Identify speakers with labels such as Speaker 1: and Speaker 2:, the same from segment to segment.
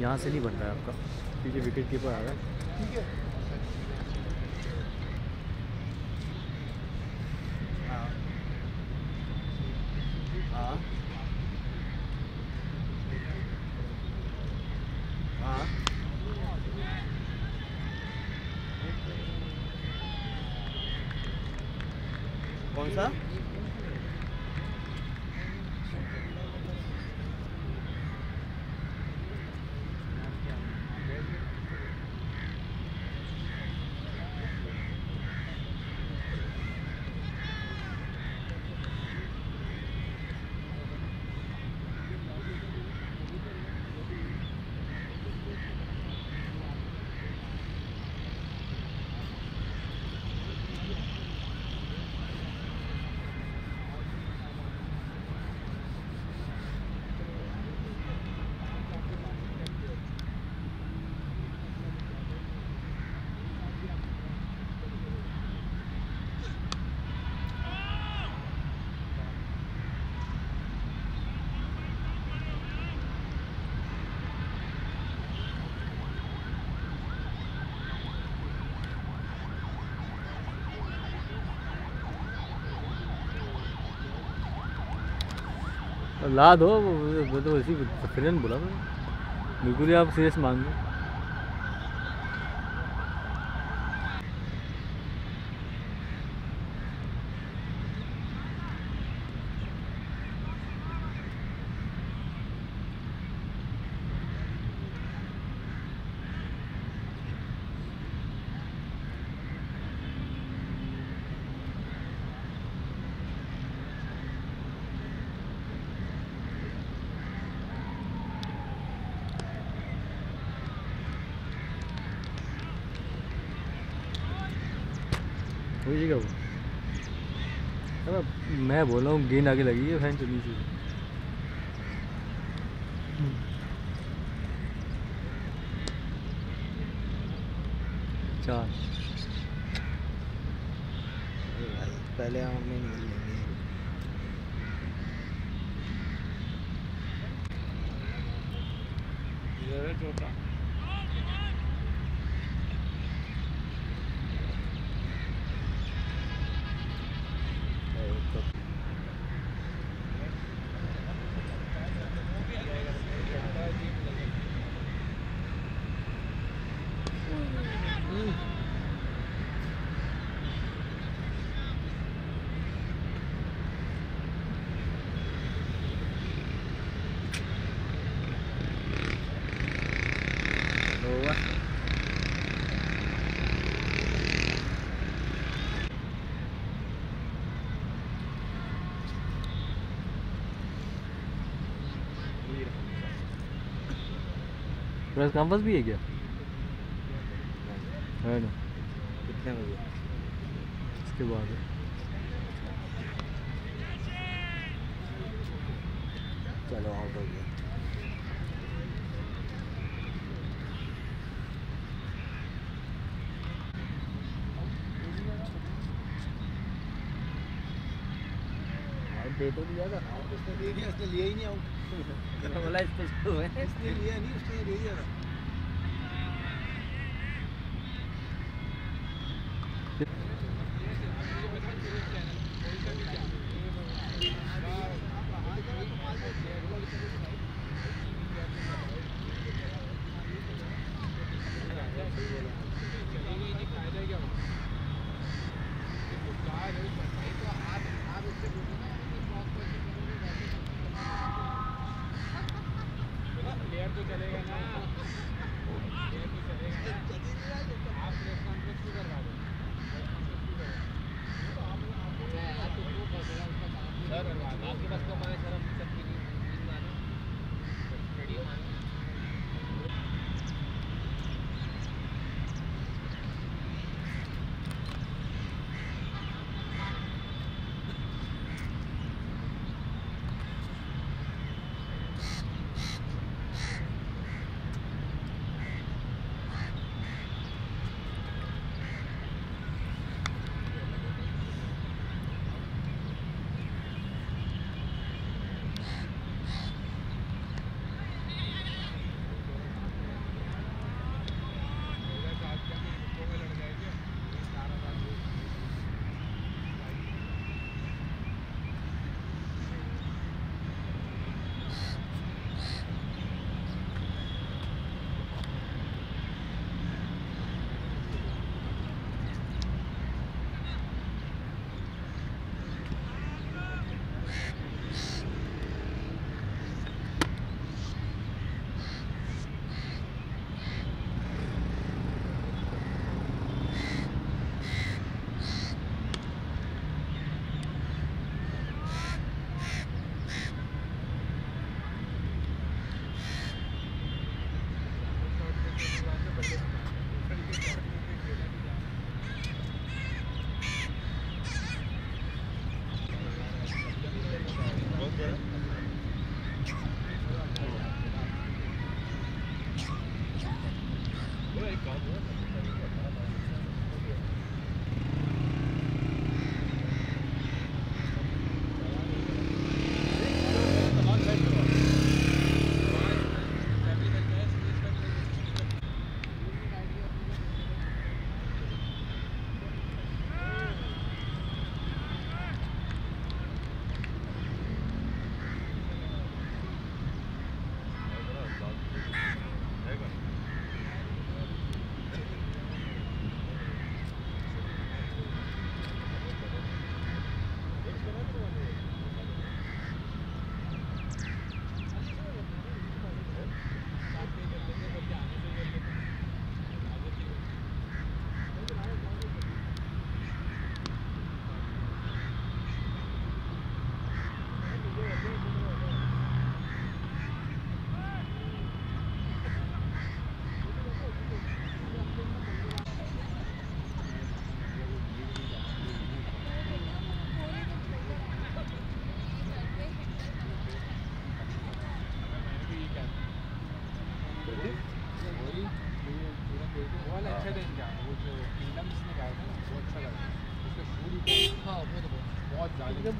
Speaker 1: यहाँ से नहीं बन रहा है आपका? पीछे विकेट कीपर आ रहा है।
Speaker 2: हाँ।
Speaker 3: да? सा
Speaker 1: हो वो तो वैसे बोला मैं बिल्कुल ही आप सीरियस मान लो वही जगह वो अरे मैं बोल रहा हूँ गेंद आगे लगी है फ़ैन चली सी चार
Speaker 2: पहले हम में मिल लेंगे
Speaker 4: छोटा
Speaker 1: प्रेस कैंपस भी है क्या है ना
Speaker 2: कितने बजे
Speaker 1: इसके बाद
Speaker 2: चलो आउट हो गया दे तो दिया था। उसने दे दिया उसने लिया ही नहीं आउट बोला इसको इसने लिया नहीं उसने दे दिया था।
Speaker 4: तो आपके पास तो हमारे शर्म वो
Speaker 2: तो आ गया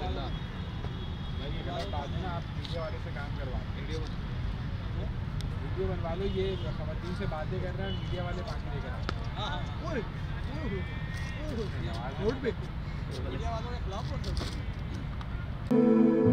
Speaker 2: वाला
Speaker 4: आप काम करवा वीडियो वीडियो बनवा लो, ये खबरदीन से बातें कर रहे हैं, मीडिया वाले पानी लेकर
Speaker 2: हाँ। हाँ रोड पे मीडिया हैं।